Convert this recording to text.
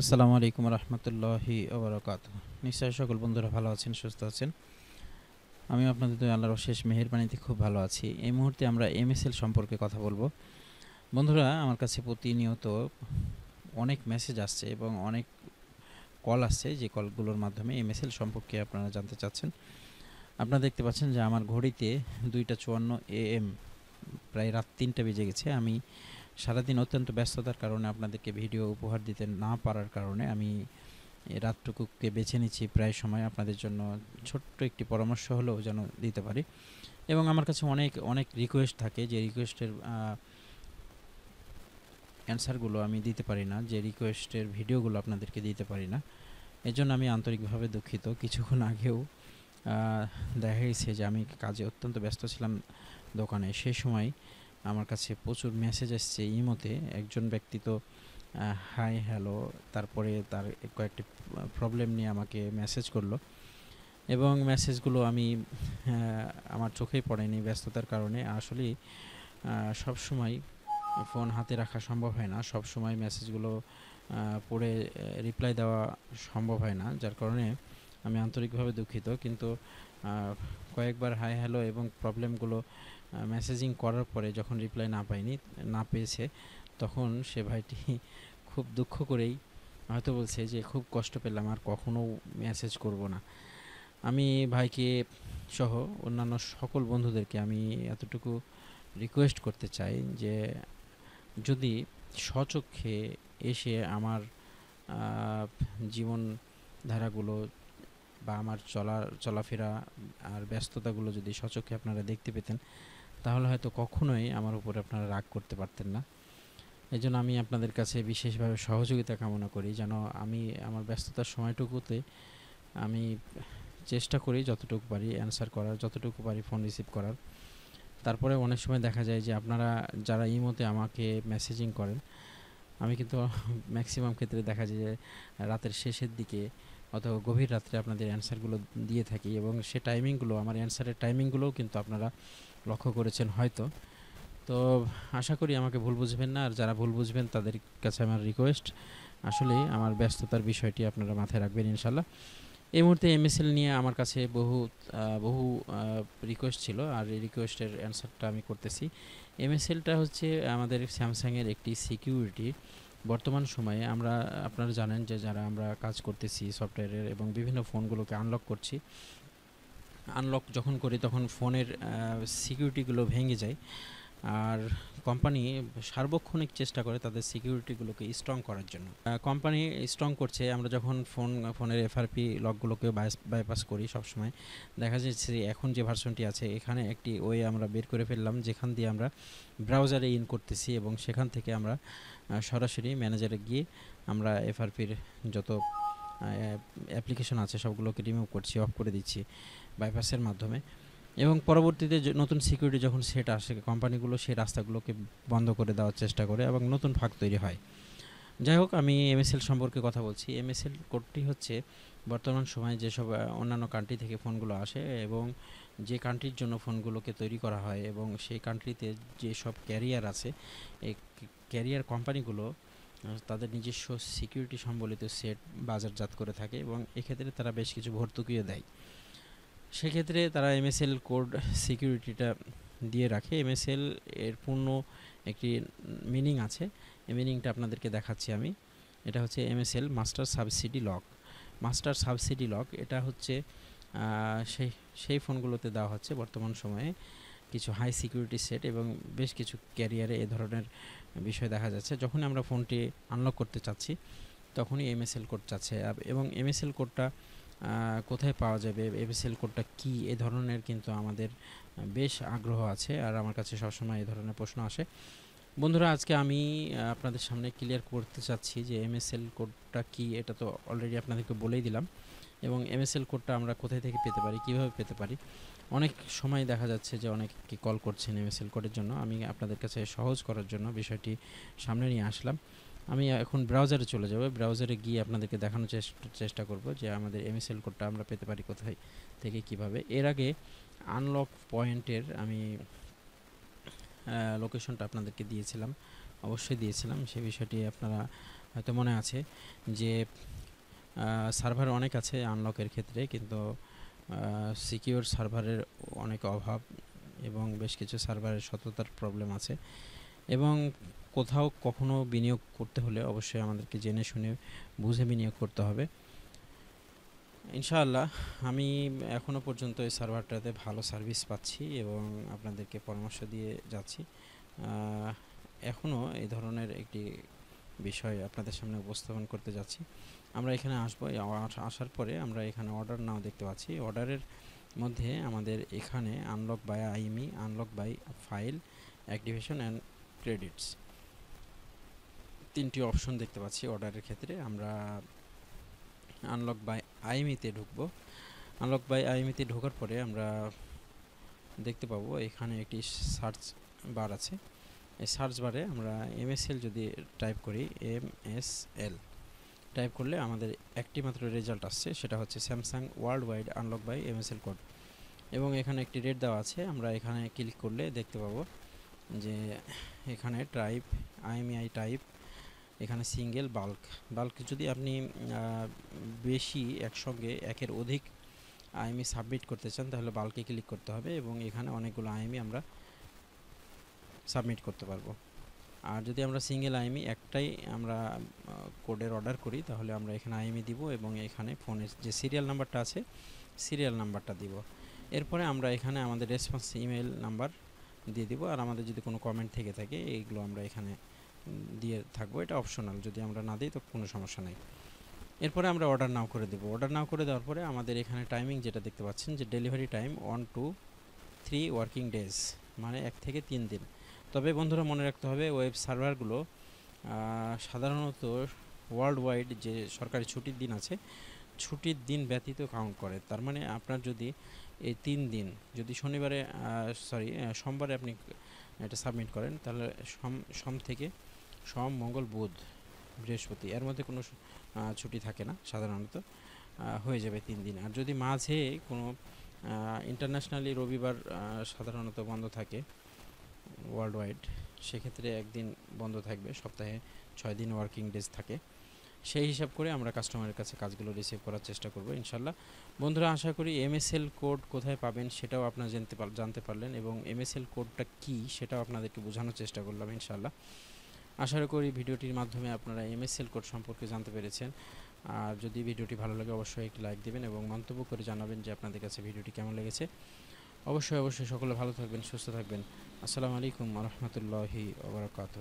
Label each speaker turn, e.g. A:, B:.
A: আসসালামু আলাইকুম রহমতুল্লাহি ওবরাকাত নিশ্চয়ই সকল বন্ধুরা ভালো আছেন, সুস্থ আছেন। আমি আপনাদের আল্লাহর অশেষ মেহেরবানিতে খুব ভালো আছি। এই মুহূর্তে আমরা এমএসএল সম্পর্কে কথা বলব। বন্ধুরা, আমার কাছে প্রতিনিয়ত অনেক মেসেজ আসছে এবং অনেক কল আসছে যে কলগুলোর মাধ্যমে এমএসএল সম্পর্কে আপনারা জানতে চাচ্ছেন। আপনারা দেখতে পাচ্ছেন যে আমার ঘড়িতে দুইটা চুয়ান্ন এ এম প্রায় রাত তিনটা বেজে গেছে। আমি সারাদিন অত্যন্ত ব্যস্ততার কারণে আপনাদেরকে ভিডিও উপহার দিতে না পারার কারণে আমি রাতটুকুকে বেছে নিচ্ছি প্রায় সময় আপনাদের জন্য। ছোট্ট একটি পরামর্শ হলেও যেন দিতে পারি। এবং আমার কাছে অনেক অনেক রিকোয়েস্ট থাকে যে রিকোয়েস্টের অ্যান্সারগুলো আমি দিতে পারি না, যে রিকোয়েস্টের ভিডিওগুলো আপনাদেরকে দিতে পারি না। এজন্য আমি আন্তরিকভাবে দুঃখিত। কিছুক্ষণ আগেও দেখা গেছে যে আমি কাজে অত্যন্ত ব্যস্ত ছিলাম দোকানে। সেই সময় আমার কাছে প্রচুর মেসেজ এসছে ইমোতে একজন ব্যক্তি তো হাই হ্যালো তারপরে তার কয়েকটি প্রবলেম নিয়ে আমাকে মেসেজ করল। এবং মেসেজগুলো আমি আমার চোখেই পড়েনি ব্যস্ততার কারণে। আসলেই সব সময় ফোন হাতে রাখা সম্ভব হয় না। সব সময় মেসেজগুলো পড়ে রিপ্লাই দেওয়া সম্ভব হয় না। যার কারণে আমি আন্তরিকভাবে দুঃখিত। কিন্তু কয়েকবার হাই হ্যালো এবং প্রবলেমগুলো মেসেজিং করার পরে যখন রিপ্লাই না পাইনি না পেয়েছে, তখন সে ভাইটি খুব দুঃখ করেই হয়তো বলছে যে, খুব কষ্ট পেলাম, আর কখনো মেসেজ করব না। আমি ভাইকে সহ অন্যান্য সকল বন্ধুদেরকে আমি এতটুকু রিকোয়েস্ট করতে চাই যে, যদি স্বচক্ষে এসে আমার জীবন ধারাগুলো বা আমার চলার চলাফেরা আর ব্যস্ততাগুলো যদি স্বচক্ষে আপনারা দেখতে পেতেন তাহলে হয়তো কখনোই আমার উপরে আপনারা রাগ করতে পারতেন না। এই জন্য আমি আপনাদের কাছে বিশেষভাবে সহযোগিতা কামনা করি, যেন আমি আমার ব্যস্ততার সময়টুকুতে আমি চেষ্টা করি যতটুকু পারি অ্যান্সার করার, যতটুকু পারি ফোন রিসিভ করার। তারপরে অনেক সময় দেখা যায় যে আপনারা যারা ইমোতে আমাকে মেসেজিং করেন, আমি কিন্তু ম্যাক্সিমাম ক্ষেত্রে দেখা যায় যে রাতের শেষের দিকে অথবা গভীর রাত্রে আপনাদের অ্যান্সারগুলো দিয়ে থাকি এবং সে টাইমিংগুলো আমার অ্যান্সারের টাইমিংগুলোও কিন্তু আপনারা লক্ষ্য করেছেন হয়তো। তো আশা করি আমাকে ভুল বুঝবেন না, আর যারা ভুল বুঝবেন তাদের কাছে আমার রিকোয়েস্ট আসলে আমার ব্যস্ততার বিষয়টি আপনারা মাথায় রাখবেন ইনশাল্লাহ। এই মুহূর্তে এমএসএল নিয়ে আমার কাছে বহু বহু রিকোয়েস্ট ছিল, আর এই রিকোয়েস্টের অ্যান্সারটা আমি করতেছি। এমএসএলটা হচ্ছে আমাদের স্যামসাংয়ের একটি সিকিউরিটি বর্তমান সময়ে আমরা, আপনারা জানেন যে যারা আমরা কাজ করতেছি সফটওয়্যারের এবং বিভিন্ন ফোনগুলোকে আনলক করছি আনলক যখন করি তখন ফোনের সিকিউরিটিগুলো ভেঙে যায়। আর কোম্পানি সার্বক্ষণিক চেষ্টা করে তাদের সিকিউরিটিগুলোকে স্ট্রং করার জন্য। কোম্পানি স্ট্রং করছে, আমরা যখন ফোন ফোনের এফআরপি লকগুলোকে বাইপাস করি সবসময়, দেখা যাচ্ছে এখন যে ভার্সনটি আছে, এখানে একটি ওয়ে আমরা বের করে ফেললাম, যেখান দিয়ে আমরা ব্রাউজারে ইন করতেছি এবং সেখান থেকে আমরা সরাসরি ম্যানেজারে গিয়ে আমরা এফআরপির যত অ্যাপ্লিকেশন আছে, সবগুলোকে রিমুভ করছি অফ করে দিচ্ছি বাইপাসের মাধ্যমে। এবং পরবর্তীতে নতুন সিকিউরিটি যখন সেট আসে কোম্পানিগুলো সেই রাস্তাগুলোকে বন্ধ করে দেওয়ার চেষ্টা করে এবং নতুন ফাঁক তৈরি হয়। যাই হোক, আমি এমএসএল সম্পর্কে কথা বলছি। এমএসএল কোডটি হচ্ছে বর্তমান সময়ে যেসব অন্যান্য কান্ট্রি থেকে ফোনগুলো আসে এবং যে কান্ট্রির জন্য ফোনগুলোকে তৈরি করা হয় এবং সেই কান্ট্রিতে যেসব ক্যারিয়ার আছে, এই ক্যারিয়ার কোম্পানিগুলো তাদের নিজস্ব সিকিউরিটি সম্বলিত সেট বাজারজাত করে থাকে এবং এক্ষেত্রে তারা বেশ কিছু ভর্তুকিও দেয়। সেক্ষেত্রে তারা এমএসএল কোড সিকিউরিটিটা দিয়ে রাখে। এমএসএল এর পূর্ণ একটি মিনিং আছে। এই মিনিংটা আপনাদেরকে দেখাচ্ছি আমি। এটা হচ্ছে MSL master subsidy lock master subsidy lock এটা হচ্ছে সেই সেই ফোনগুলোতে দেওয়া হচ্ছে বর্তমান সময়ে। কিছু হাই সিকিউরিটি সেট এবং বেশ কিছু ক্যারিয়ারে এ ধরনের বিষয় দেখা যাচ্ছে, যখনই আমরা ফোনটি আনলক করতে চাচ্ছি, তখনই এমএসএল কোড চাচ্ছে। এবং এমএসএল কোডটা কোথায় পাওয়া যাবে এমএসএল কোডটা কি, এ ধরনের কিন্তু আমাদের বেশ আগ্রহ আছে আর আমার কাছে সবসময় এ ধরনের প্রশ্ন আসে। বন্ধুরা, আজকে আমি আপনাদের সামনে ক্লিয়ার করতে চাচ্ছি যে এমএসএল কোডটা কি, এটা তো অলরেডি আপনাদেরকে বলেই দিলাম। এবং এমএসএল কোডটা আমরা কোথায় থেকে পেতে পারি, কীভাবে পেতে পারি অনেক সময় দেখা যাচ্ছে যে অনেকে কল করছেন এমএসএল কোডের জন্য। আমি আপনাদের কাছে সহজ করার জন্য বিষয়টি সামনে নিয়ে আসলাম। আমি এখন ব্রাউজারে চলে যাব। ব্রাউজারে গিয়ে আপনাদেরকে দেখানোর চেষ্টা চেষ্টা করব যে আমাদের এমএসএল কোডটা আমরা পেতে পারি কোথায় থেকে কীভাবে। এর আগে আনলক পয়েন্টের আমি লোকেশনটা আপনাদেরকে দিয়েছিলাম। অবশ্যই দিয়েছিলাম। সেই বিষয়টি আপনারা হয়তো মনে আছে যে সার্ভার অনেক আছে আনলকের ক্ষেত্রে, কিন্তু সিকিউর সার্ভারের অনেক অভাব এবং বেশ কিছু সার্ভারের সততার প্রবলেম আছে এবং কোথাও কখনো বিনিয়োগ করতে হলে অবশ্যই আমাদেরকে জেনে শুনে বুঝে বিনিয়োগ করতে হবে। ইনশাআল্লাহ, আমি এখনও পর্যন্ত এই সার্ভারটাতে ভালো সার্ভিস পাচ্ছি এবং আপনাদেরকে পরামর্শ দিয়ে যাচ্ছি। এখনও এই ধরনের একটি বিষয় আপনাদের সামনে উপস্থাপন করতে যাচ্ছি। আমরা এখানে আসব আসার পরে আমরা এখানে অর্ডার নাও দেখতে পাচ্ছি। অর্ডারের মধ্যে আমাদের এখানে unlock by IMEI unlock by file activation and credits তিনটি অপশন দেখতে পাচ্ছি অর্ডারের ক্ষেত্রে। আমরা আনলক বাই আইমিতে ঢুকবো। আনলক বাই আইমিতে ঢোকার পরে আমরা দেখতে পাবো এখানে একটি সার্চ বার আছে। সার্চ বারে আমরা এমএসএল যদি টাইপ করি এম এস এল টাইপ করলে আমাদের একটি মাত্র রেজাল্ট আসছে, সেটা হচ্ছে Samsung world wide unlock by MSL code এবং এখানে একটি রেট দেওয়া আছে, আমরা এখানে ক্লিক করলে দেখতে পাবো যে এখানে টাইপ আইএমআই টাইপ এখানে সিঙ্গেল বাল্ক বাল্ক যদি আপনি বেশি একসঙ্গে একের অধিক আইএমই সাবমিট করতে চান, তাহলে বাল্কে ক্লিক করতে হবে এবং এখানে অনেকগুলো আইএমই আমরা সাবমিট করতে পারব। আর যদি আমরা সিঙ্গেল আইএমই একটাই আমরা কোডের অর্ডার করি, তাহলে আমরা এখানে আইএমই দিব এবং এখানে ফোনের যে সিরিয়াল নাম্বারটা আছে সিরিয়াল নাম্বারটা দিব। এরপরে আমরা এখানে আমাদের রেসপন্স ইমেল নাম্বার দিয়ে দিব, আর আমাদের যদি কোনো কমেন্ট থেকে থাকে এইগুলো আমরা এখানে দিয়ে থাকব। এটা অপশনাল যদি আমরা না দিই, তো কোনো সমস্যা নেই। এরপরে আমরা অর্ডার নাও করে দেবো। অর্ডার নাও করে দেওয়ার পরে আমাদের এখানে টাইমিং যেটা দেখতে পাচ্ছেন, যে delivery time one two three working days মানে এক থেকে তিন দিন। তবে বন্ধুরা মনে রাখতে হবে, ওয়েব সার্ভারগুলো সাধারণত ওয়ার্ল্ড ওয়াইড যে সরকারি ছুটির দিন আছে, ছুটির দিন ব্যতীত কাউন্ট করে। তার মানে আপনার যদি এই তিন দিন, যদি শনিবারে সরি সোমবারে আপনি এটা সাবমিট করেন, তাহলে সোম সোম থেকে সোম, মঙ্গল, বুধ, বৃহস্পতি, এর মধ্যে কোনো ছুটি থাকে না সাধারণত হয়ে যাবে তিন দিন। আর যদি মাঝে কোনো ইন্টারন্যাশনালি রবিবার সাধারণত বন্ধ থাকে ওয়ার্ল্ড ওয়াইড সেক্ষেত্রে একদিন বন্ধ থাকবে, সপ্তাহে ছয় দিন ওয়ার্কিং ডেজ থাকে। সেই হিসাব করে আমরা কাস্টমারের কাছে কাজগুলো রিসিভ করার চেষ্টা করব, ইনশাল্লাহ। বন্ধুরা, আশা করি এমএসএল কোড কোথায় পাবেন সেটাও আপনারা জানতে পার, জানতে পারলেন এবং এমএসএল কোডটা কি সেটাও আপনাদেরকে বোঝানোর চেষ্টা করলাম, ইনশাল্লাহ। আশা করি ভিডিওটির মাধ্যমে আপনারা এমএসএল কোড সম্পর্কে জানতে পেরেছেন। আর যদি ভিডিওটি ভালো লাগে, অবশ্যই একটি লাইক দেবেন এবং মন্তব্য করে জানাবেন যে আপনাদের কাছে ভিডিওটি কেমন লেগেছে। অবশ্যই অবশ্যই। সকলে ভালো থাকবেন সুস্থ থাকবেন। আসসালামু আলাইকুম রহমতুল্লাহি ওবরাকাতু